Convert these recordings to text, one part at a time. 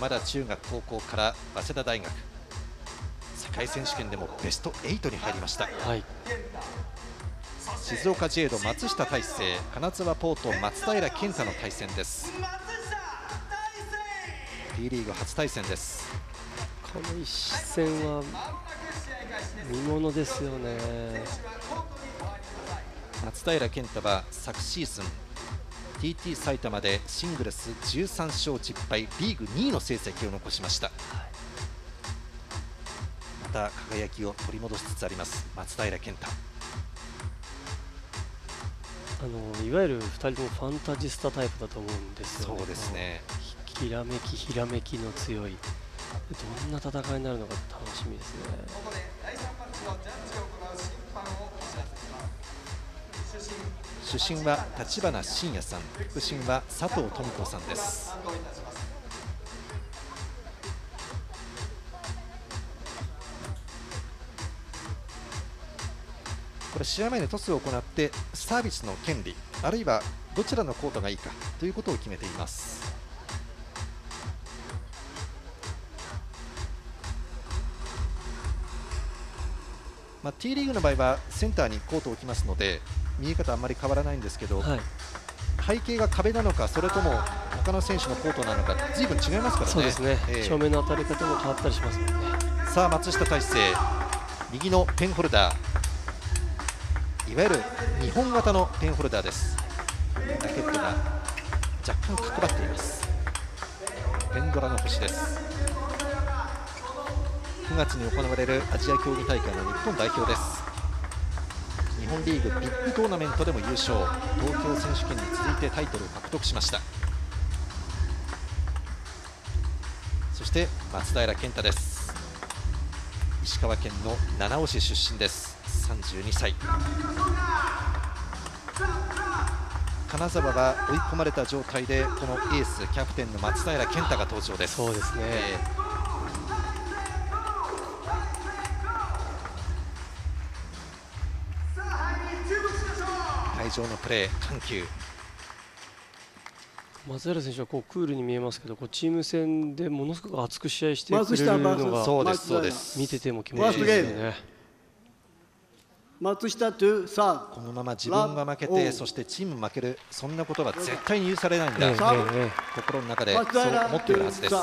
青森山田中学高校から早稲田大学世界選手権でもベスト8に入りました、はい、静岡ジェード松下大成金沢ポート松平健太の対戦です。P リーグ初対戦です。この一戦は見ものですよね。松平健太は昨シーズン TT 埼玉でシングルス13勝10敗リーグ2位の成績を残しました。また輝きを取り戻しつつあります松平健太。あのいわゆる2人ともファンタジスタタイプだと思うんですよね。そうですね。ひらめきひらめきの強い。どんな戦いになるのか楽しみですね出身は立花真也さん副審は佐藤富子さんです。これ試合前にトスを行ってサービスの権利あるいはどちらのコートがいいかということを決めています。まあ、T リーグの場合はセンターにコートを置きますので見え方あんまり変わらないんですけど、はい、背景が壁なのかそれとも他の選手のコートなのかずいぶん違いますからね。そうですね、えー、正面の当たり方も変わったりしますもんね。さあ松下大成右のペンホルダー。いわゆる日本型のペンホルダーです。ラケットが若干角張っています。ペンドラの星です。9月に行われるアジア競技大会の日本代表です。日本リーグビッグトーナメントでも優勝。東京選手権に続いてタイトルを獲得しました。そして松平健太です。石川県の七尾市出身です。32歳。金沢は追い込まれた状態でこのエースキャプテンの松平健太が登場です。そうですね、えー上のプレー緩急。松原選手はこうクールに見えますけどこうチーム戦でものすごく熱く試合してくれるのがそうですそうです。見てても気持ちいいですよね。松下とさこのまま自分が負けてそしてチーム負けるそんなことは絶対に許されないんだ、えええ、心の中でそう思っているはずです。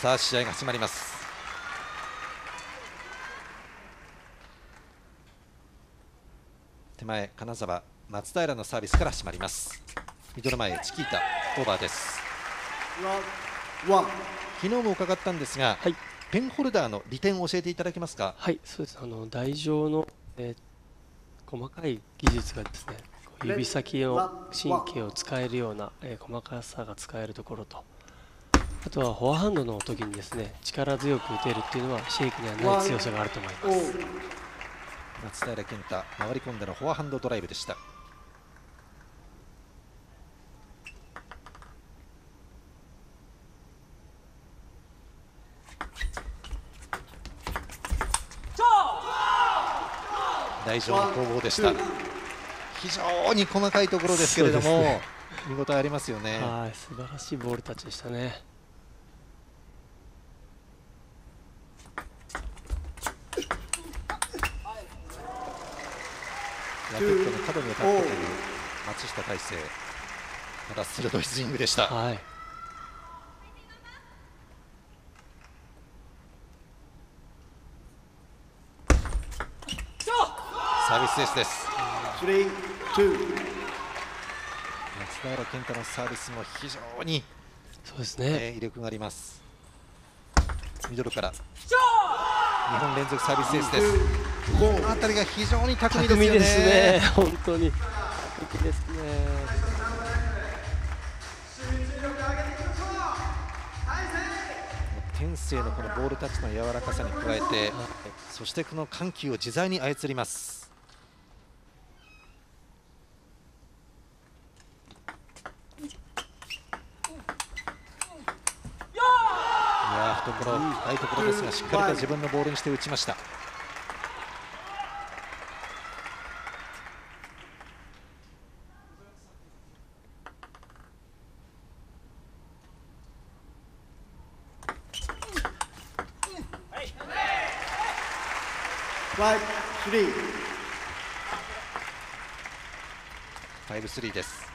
さあ試合が始まります手前金沢松平のサービスから始まります。ミドル前チキータオーバーです。昨日も伺ったんですが、はい、ペンホルダーの利点を教えていただけますか？はいそうです。あの台上の、えー、細かい技術がですね指先の神経を使えるような、えー、細かさが使えるところと。あとはフォアハンドの時にですね力強く打てるっていうのはシェイクにはない強さがあると思います松平健太回り込んでのフォアハンドドライブでした。大丈夫攻防でした。非常に細かいところですけれども、ね、見応えありますよね。はい素晴らしいボールタッチでしたねラケットの角に当たったという松下大成まだ鋭いスイングでした、はい、サービスエースです。松平健太のサービスも非常にそうですね、えー、威力があります。ミドルから日本連続サービスエースです。この辺りが非常に巧みですね。ですね。本当に。ですね。天性のこのボールタッチの柔らかさに加えてそしてこの緩急を自在に操りますところ深いところですがしっかりと自分のボールにして打ちました。5-3です。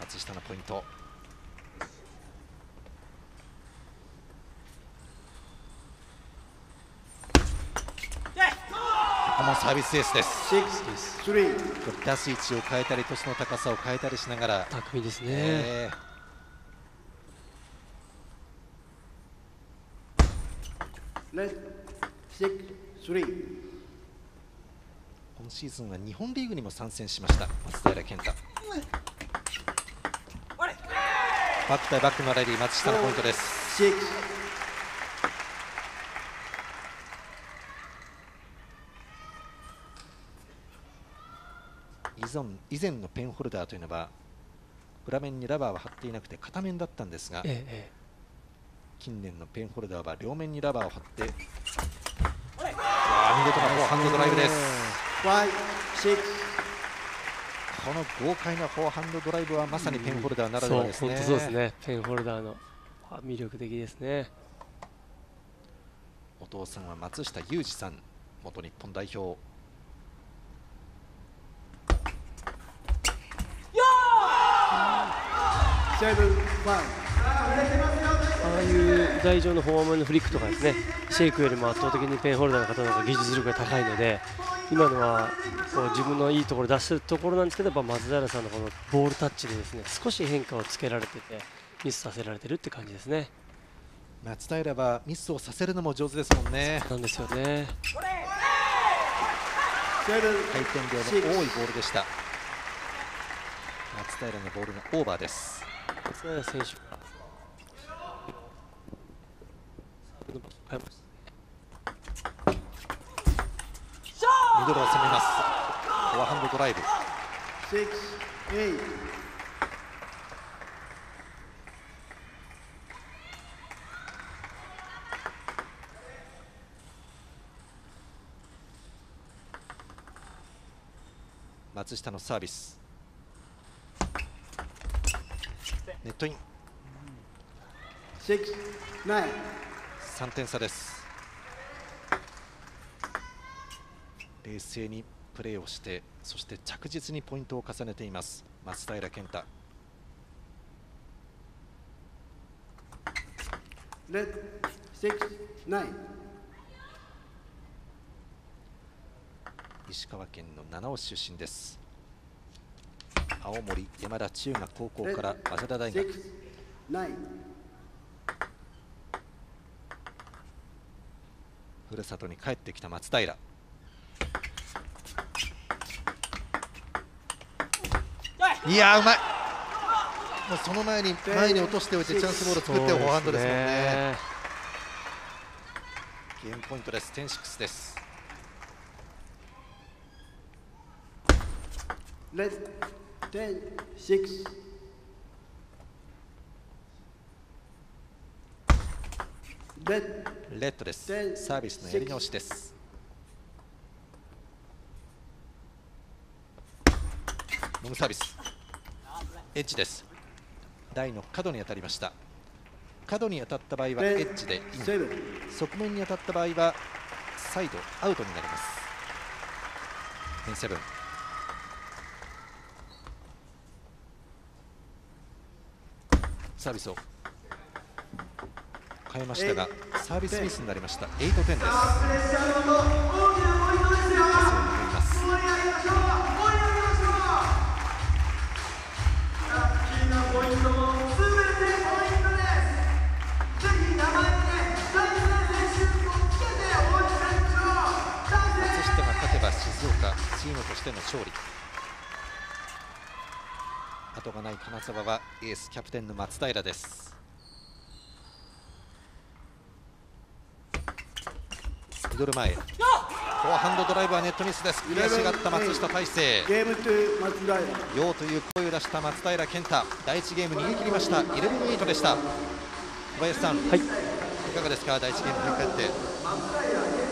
松下のポイント。もサービスエースです。Six, three. 出す位置を変えたりトスの高さを変えたりしながら、巧みですね、えー Let six, three. 今シーズンは日本リーグにも参戦しました松平健太。バック対バックのラリー松下のポイントです以前以前のペンホルダーというのは裏面にラバーは貼っていなくて片面だったんですがえええ近年のペンホルダーは両面にラバーを貼って見事なフォアハンドドライブです.この豪快なフォアハンドドライブはまさにペンホルダーならではですね。本当そうですね。ペンホルダーのあ魅力的ですね。お父さんは松下裕二さん元日本代表あ.あいう台上のフォアマンのフリックとかですねシェイクよりも圧倒的にペンホルダーの方の方が技術力が高いので今のはこう自分のいいところ出してるところなんですけどやっぱ松平さんのこのボールタッチでですね少し変化をつけられててミスさせられてるって感じですね。松平はミスをさせるのも上手ですもんね。なんですよね。回転量の多いボールでした。松平のボールがオーバーです松平選手がサーブの場所を変えましたミドルを攻めますフォアハンドドライブ松下のサービス。ネットイン。Six, nine. 3点差です。冷静にプレーをしてそして着実にポイントを重ねています。松平健太。Let six, nine. 石川県の七尾市出身です青森山田中学高校から早稲田大学.ふるさとに帰ってきた松平。い。やーうまい。もうその前に前に落としておいてチャンスボールを作ってフォアハンドですもんね。ゲームポイントです。10-6です ten, six, red, レッドです。サービスのやり直しです。ロングサービス。エッジです。台の角に当たりました。角に当たった場合はエッジでイン。側面に当たった場合はサイドアウトになります。10-7。サービスを。変えましたがサービスミスになりました。8点です。静岡チームとしての勝利後がない金沢はエースキャプテンの松平です。ミドル前。フォアハンドドライブはネットミスです。悔しがった松下大成。ゲーム2松平ようという声を出した松平健太。第1ゲーム逃げ切りました。11-8でした。小林さん、はい。いかがですか？第1ゲーム振り返って